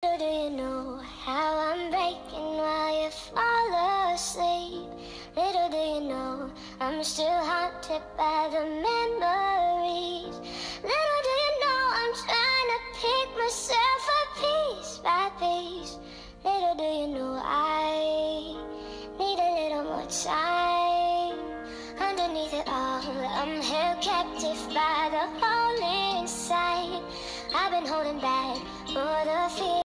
Little do you know how I'm breaking while you fall asleep. Little do you know I'm still haunted by the memories. Little do you know I'm trying to pick myself up piece by piece. Little do you know I need a little more time. Underneath it all, I'm held captive by the hole inside. I've been holding back for the fear.